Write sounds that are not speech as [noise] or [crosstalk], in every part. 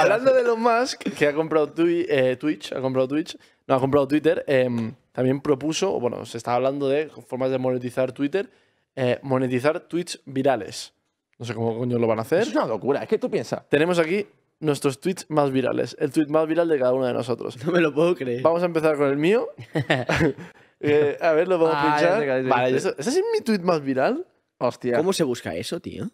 hablando de Elon Musk, que ha comprado Twi- eh, Twitch, ha comprado Twitch, no, ha comprado Twitter, em, también propuso, bueno, se está hablando de formas de monetizar Twitter, eh, monetizar tweets virales. No sé cómo coño lo van a hacer. Es una locura. Es que tú piensas. Tenemos aquí nuestros tweets más virales, el tweet más viral de cada uno de nosotros. No me lo puedo creer. Vamos a empezar con el mío. [laughs] Eh, a ver, lo podemos Ah, ya pinchar. Vale, este. ¿eso- ¿ese es mi tweet más viral? Hostia. ¿Cómo se busca eso, tío?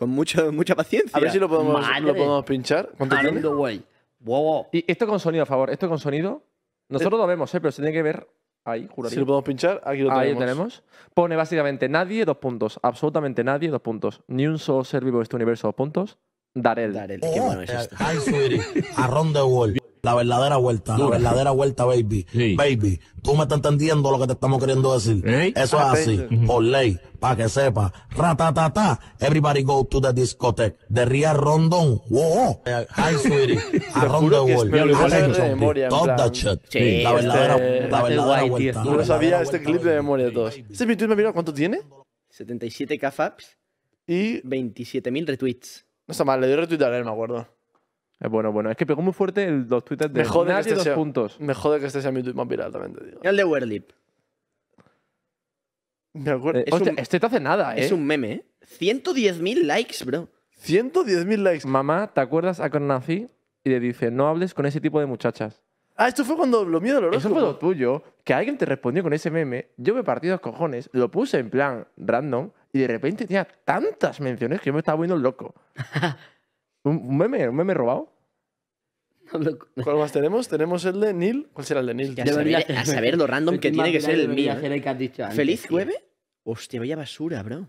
Con mucho, mucha paciencia. A ver si lo podemos, Madre. lo podemos pinchar. ¿Cuánto Around tiene? the world. Wow. Y esto con sonido, a favor. Esto con sonido. Nosotros lo vemos, ¿eh? Pero se tiene que ver ahí, juraría. Si lo podemos pinchar, aquí lo Ahí tenemos. lo tenemos. Pone básicamente nadie, dos puntos. Absolutamente nadie, dos puntos. Ni un solo ser vivo de este universo, dos puntos. Darel. Darel, qué bueno es esto. Hi, sweetie. Arrón de World. La verdadera vuelta, la verdadera vuelta, baby. Baby, tú me estás entendiendo lo que te estamos queriendo decir. Eso es así, por ley, para que sepa. Ratatata, everybody go to the discotheque. De Ria Rondón. Wow. Hi, sweetie. [laughs] Juro que World. me Top that shit. Sí, la verdadera, este- la verdadera vuelta. No sabía este vuelta, clip de memoria de todos. Este es mi tweet más viral. ¿Cuánto tiene? 77k faps, Y 27.000 retweets. no está mal, le doy retweet a él, me acuerdo. Es bueno, bueno. Es que pegó muy fuerte el, los twitters de Me jode, que nadie, este dos sea, puntos. me jode que este sea mi tweet más viral, también te digo. El de Werlip. Me acuerdo. Eh, Es hostia, un- este te hace nada, ¿eh? Es un meme, ¿eh? 110.000 likes, bro. 110.000 likes. Mamá, ¿te acuerdas a cuando nací? Y le dice, no hables con ese tipo de muchachas. Ah, esto fue cuando lo mío del Eso horóscopo. fue lo tuyo, que alguien te respondió con ese meme, yo me partí los cojones, lo puse en plan random y de repente tenía tantas menciones que yo me estaba volviendo loco. [laughs] un, un meme, un meme robado. ¿Cuál más tenemos? Tenemos el de Neil. ¿Cuál será el de Neil? A saber, a saber lo random que tiene que ser el mío. ¿eh? el que has dicho antes, ¿Feliz jueves? Hostia, vaya basura, bro.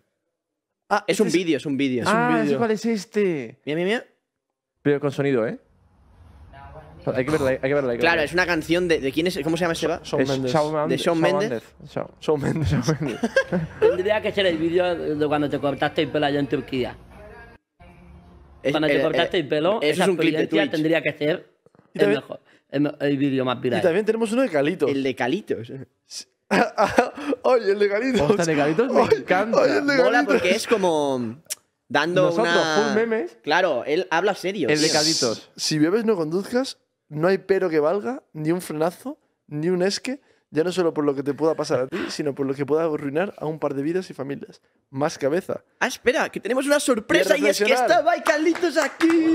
Ah, Es un este vídeo, es un vídeo. ah, sé cuál es este. Mira, mira, mira. Pero con sonido, ¿eh? Hay que verlo, hay que verlo. hay que Claro, verlo. es una canción de, de quién es, ¿cómo se llama va? Shawn Es Mendes. ¿De Shawn Mendes? Shawn- Shawn Mendes. Shawn Mendes. [laughs] Tendría que ser el vídeo de cuando te cortaste el pelo allá en Turquía. Es- Cuando eh, te cortaste el pelo, esa es un de experiencia tendría que ser Y el, también- mejor, el, el vídeo más Y viral. también tenemos uno de Calitos. El de Calitos. [laughs] Oye, el de Calitos. Hostia, de Calitos me Ay, encanta. ay, el de Mola Calitos. porque es como dando Nosotros, una... full memes. Claro, él habla serio. El de tío. Calitos. Si bebes, no conduzcas. No hay pero que valga, ni un frenazo, ni un esque. Ya no solo por lo que te pueda pasar a ti, sino por lo que pueda arruinar a un par de vidas y familias. Más cabeza. Ah, espera, que tenemos una sorpresa y, es que está Vai Carlitos aquí.